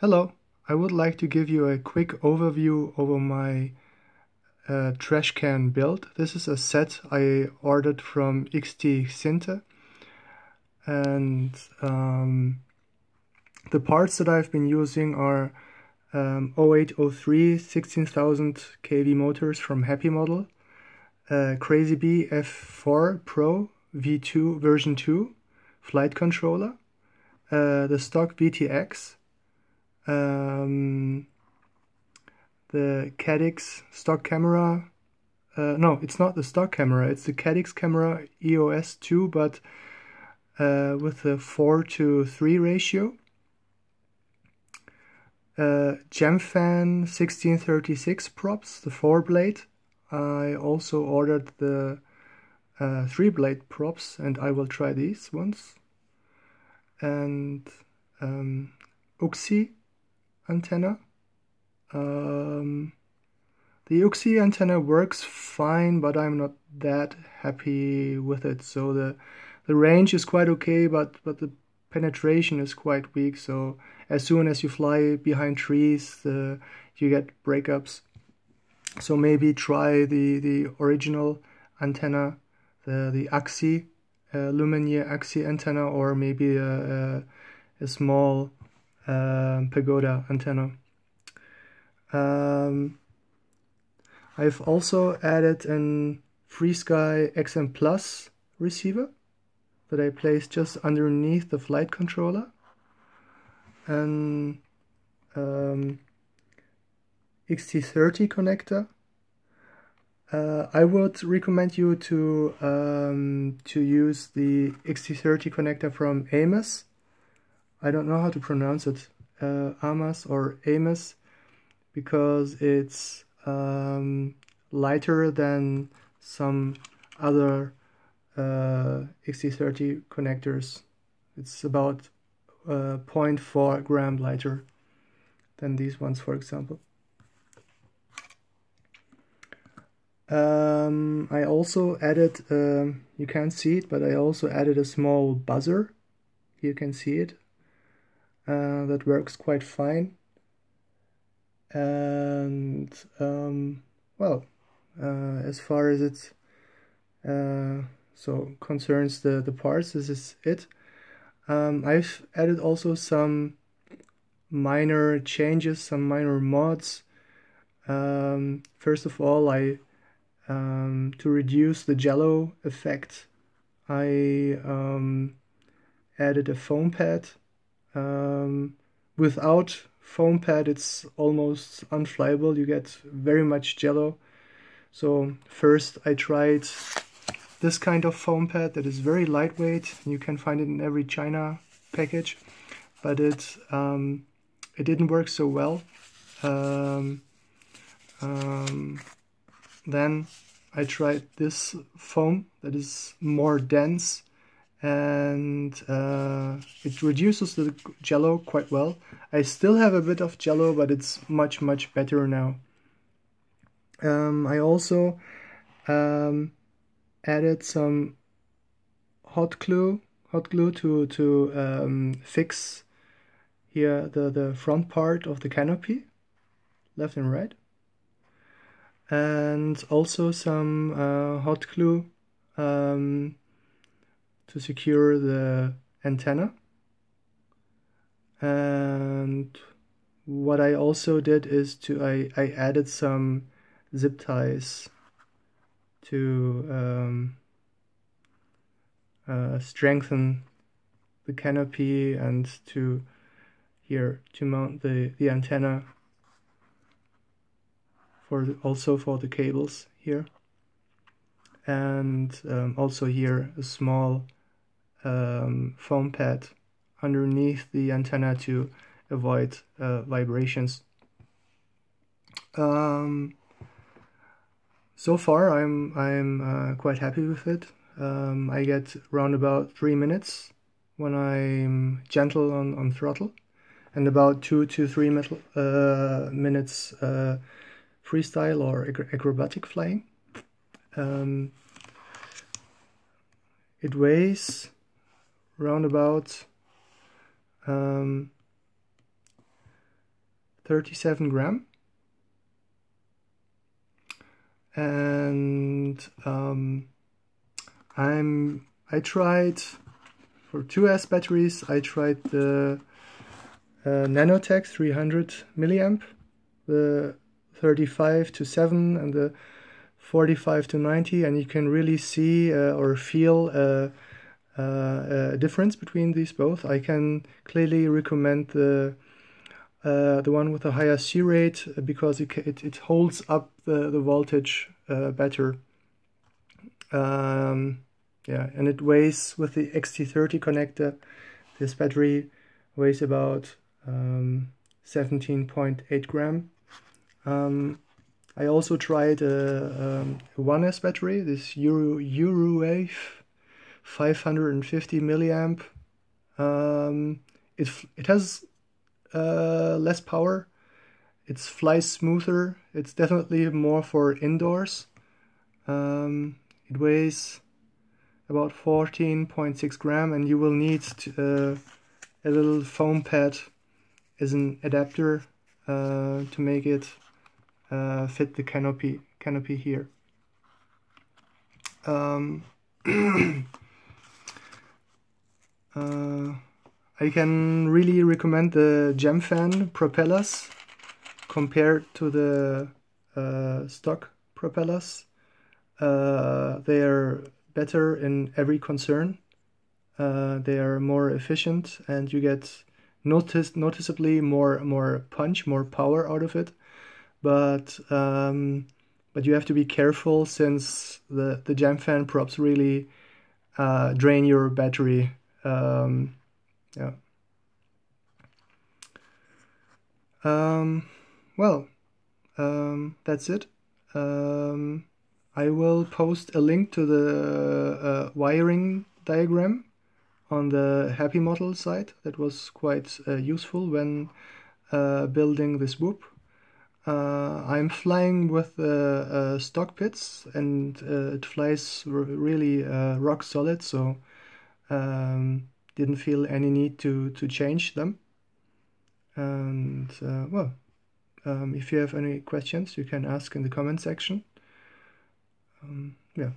Hello, I would like to give you a quick overview over my uh, trash can build. This is a set I ordered from XT Xinte and um, the parts that I've been using are um, 0803 16,000 kV motors from Happy Model, uh, Crazy Bee F4 Pro V2 version 2 flight controller, uh, the stock VTX, um, the Caddx stock camera. Uh, no, it's not the stock camera. It's the Caddx camera EOS 2, but uh, with a 4 to 3 ratio. Uh, Gemfan 1636 props, the 4 blade. I also ordered the uh, 3 blade props and I will try these ones. And um, UXI antenna. Um, the UXI antenna works fine, but I'm not that happy with it. So the the range is quite okay, but but the penetration is quite weak. So as soon as you fly behind trees, the, you get breakups. So maybe try the the original antenna, the the AXI, uh, Lumenier AXI antenna, or maybe a, a, a small uh, pagoda antenna. Um, I've also added an FrSky XM Plus receiver that I placed just underneath the flight controller. An um, XT30 connector. Uh, I would recommend you to um, to use the XT30 connector from Ames I don't know how to pronounce it, uh, Amas or Amos, because it's um, lighter than some other uh, XT30 connectors. It's about uh, 0.4 gram lighter than these ones, for example. Um, I also added, um, you can't see it, but I also added a small buzzer. You can see it uh, that works quite fine. And um, well uh, as far as it uh, so concerns the the parts this is it. Um, I've added also some minor changes some minor mods. Um, first of all I um, to reduce the jello effect I um, added a foam pad um, without foam pad, it's almost unflyable. You get very much jello. So first I tried this kind of foam pad that is very lightweight. You can find it in every China package, but it um, it didn't work so well. Um, um, then I tried this foam that is more dense and uh, it reduces the jello quite well. I still have a bit of jello, but it's much, much better now. Um, I also um, added some hot glue, hot glue to, to um, fix here the, the front part of the canopy, left and right. And also some uh, hot glue um, to secure the antenna. And what I also did is to I, I added some zip ties to um, uh, strengthen the canopy and to here to mount the, the antenna for the, also for the cables here and um, also here a small um, foam pad underneath the antenna to avoid uh, vibrations. Um, so far, I'm I'm uh, quite happy with it. Um, I get around about three minutes when I'm gentle on, on throttle, and about two to three metal, uh, minutes uh, freestyle or acrobatic flying. Um, it weighs roundabout um, 37 gram. And um, I'm I tried for 2S batteries. I tried the uh, Nanotech 300 milliamp, the 35 to 7 and the 45 to 90, and you can really see uh, or feel uh, uh, difference between these both. I can clearly recommend the uh, the one with a higher C rate because it, it, it holds up the, the voltage uh, better. Um, yeah, and it weighs with the XT30 connector. This battery weighs about um, 17.8 gram. Um, I also tried a, um, a 1S battery, this Euro Eurowave 550 milliamp. Um, it it has uh, less power. It flies smoother. It's definitely more for indoors. Um, it weighs about 14.6 gram, and you will need to, uh, a little foam pad as an adapter uh, to make it uh, fit the canopy canopy here. Um, uh, I can really recommend the Gemfan propellers compared to the uh, stock propellers. Uh, they are better in every concern. Uh, they are more efficient, and you get notice noticeably more more punch, more power out of it but um, but you have to be careful since the the Gemfan props really uh, drain your battery. Um, yeah. Um, well, um, that's it. Um, I will post a link to the uh, wiring diagram on the Happy Model site. That was quite uh, useful when uh, building this whoop. Uh, I'm flying with uh, uh, stock PIDs and uh, it flies really rock solid, so didn't feel any need to, to change them. And uh, well, um, if you have any questions, you can ask in the comment section. Um, yeah.